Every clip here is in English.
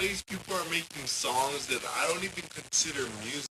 these people are making songs that I don't even consider music.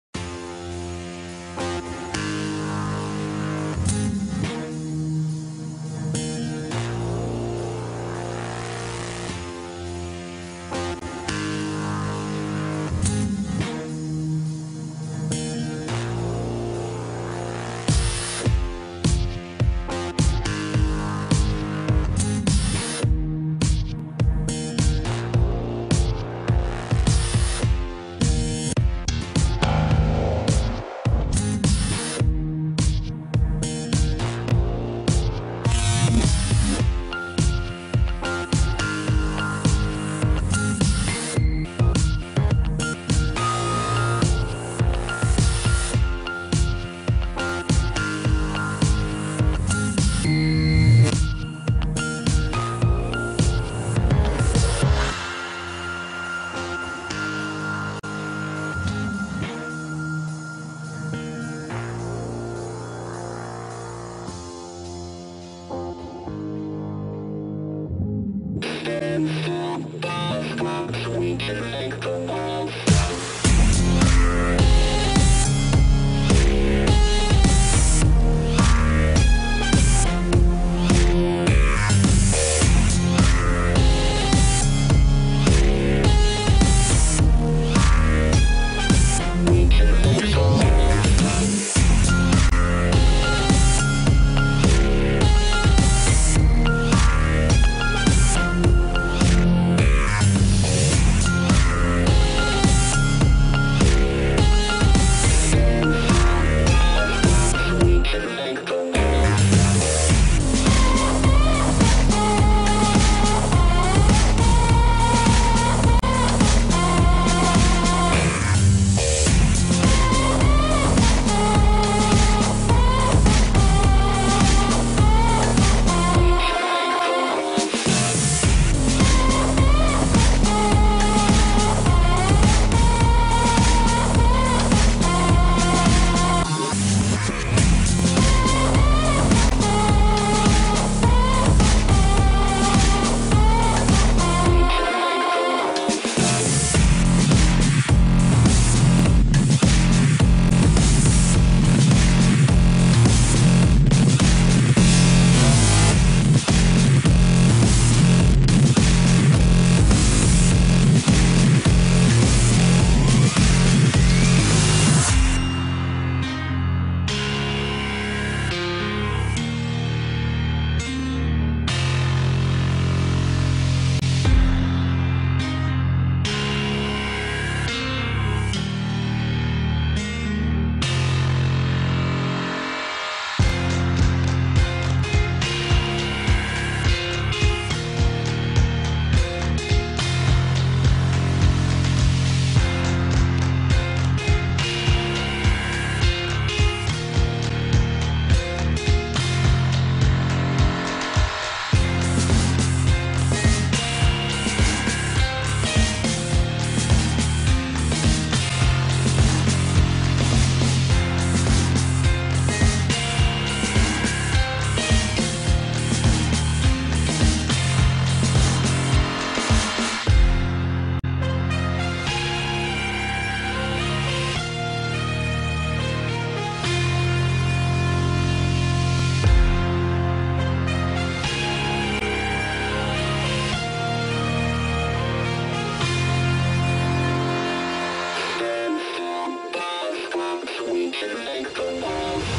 Thank you.